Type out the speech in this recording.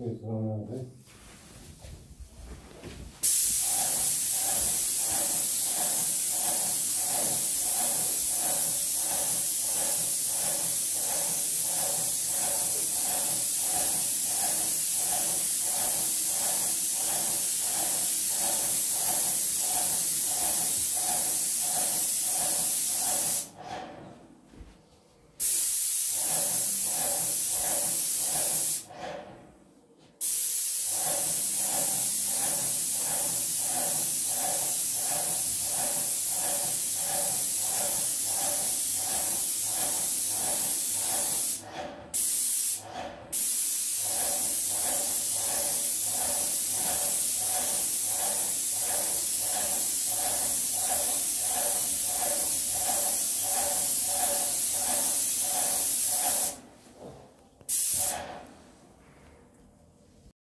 그래서